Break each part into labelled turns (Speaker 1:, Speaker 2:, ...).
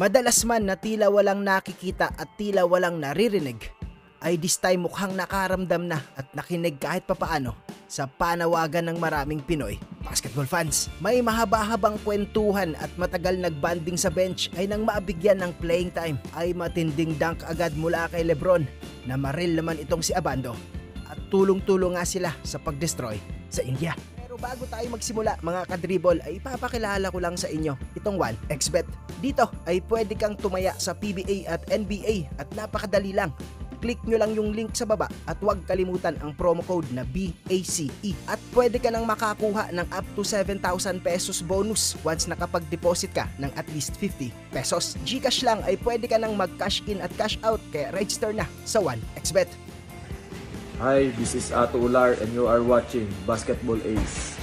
Speaker 1: Madalas man na tila walang nakikita at tila walang naririnig, ay this time mukhang nakaramdam na at nakinig kahit papaano sa panawagan ng maraming Pinoy basketball fans. May mahaba-habang kwentuhan at matagal nagbanding sa bench ay nang maabigyan ng playing time ay matinding dunk agad mula kay Lebron na maril naman itong si Abando at tulong-tulong nga sila sa pag-destroy sa India. Pero bago tayo magsimula mga kadribble ay ipapakilala ko lang sa inyo itong 1xbet. Dito ay pwede kang tumaya sa PBA at NBA at napakadali lang click nyo lang yung link sa baba at huwag kalimutan ang promo code na BACE at pwede ka nang makakuha ng up to 7,000 pesos bonus once nakapag-deposit ka ng at least 50 pesos. Gcash lang ay pwede ka nang mag-cash in at cash out kaya register na sa 1xBet.
Speaker 2: Hi, this is Ato Ular and you are watching Basketball Ace.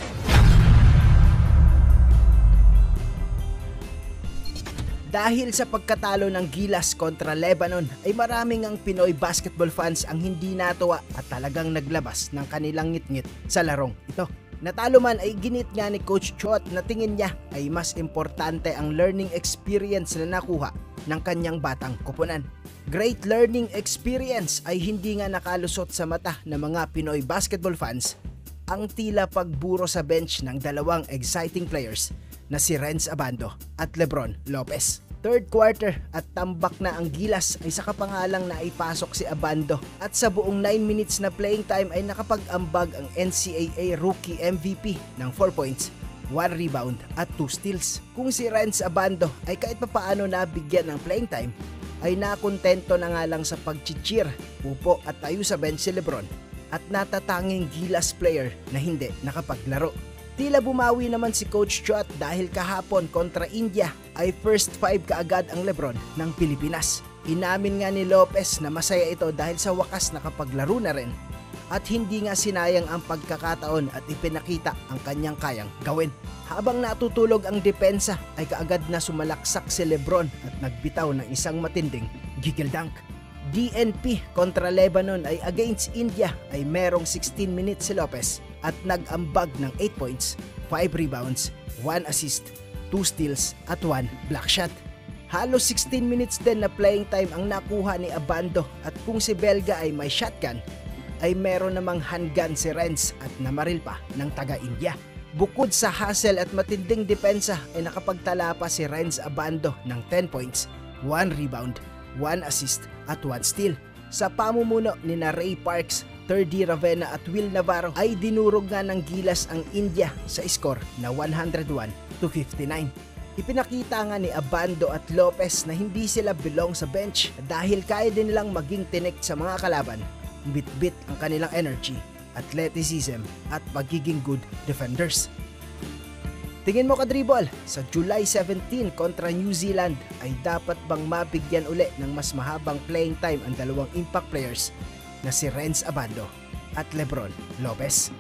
Speaker 1: Dahil sa pagkatalo ng Gilas kontra Lebanon ay maraming ang Pinoy basketball fans ang hindi natuwa at talagang naglabas ng kanilang ngit-ngit sa larong ito. Natalo man ay ginit nga ni Coach Chot na tingin niya ay mas importante ang learning experience na nakuha ng kanyang batang kupunan. Great learning experience ay hindi nga nakalusot sa mata ng mga Pinoy basketball fans ang tila pagburo sa bench ng dalawang exciting players na si Renz Abando at Lebron Lopez. Third quarter at tambak na ang gilas ay sa kapangalang na ipasok si Abando at sa buong 9 minutes na playing time ay nakapag-ambag ang NCAA Rookie MVP ng 4 points 1 rebound at 2 steals. Kung si Renz Abando ay kahit papaano nabigyan ng playing time, ay nakontento na nga lang sa pagchichir, upo at tayo sa bench si Lebron at natatanging gilas player na hindi nakapaglaro. Tila bumawi naman si Coach Chot dahil kahapon kontra India ay first five kaagad ang Lebron ng Pilipinas. Inamin nga ni Lopez na masaya ito dahil sa wakas nakapaglaro na rin at hindi nga sinayang ang pagkakataon at ipinakita ang kanyang kayang gawin. Habang natutulog ang depensa ay kaagad na sumalaksak si Lebron at nagbitaw ng isang matinding giggle dunk. DNP kontra Lebanon ay against India ay merong 16 minutes si Lopez at nag-ambag ng 8 points, 5 rebounds, 1 assist, 2 steals at 1 block shot. Halos 16 minutes din na playing time ang nakuha ni Abando at kung si Belga ay may shotgun, ay meron namang handgun si Renz at namaril pa ng taga-India. Bukod sa hustle at matinding depensa ay nakapagtala pa si Renz Abando ng 10 points, 1 rebound, 1 assist at 1 steal. Sa pamumuno ni na Ray Parks, 3D Ravenna at Will Navarro ay dinurog nga ng gilas ang India sa score na 101 to 59. Ipinakita nga ni Abando at Lopez na hindi sila belong sa bench dahil kaya din nilang maging tinik sa mga kalaban. Bit-bit ang kanilang energy, athleticism at pagiging good defenders. Tingin mo ka dribble, sa July 17 kontra New Zealand ay dapat bang mabigyan uli ng mas mahabang playing time ang dalawang impact players na si Renz Abando at Lebron Lopez?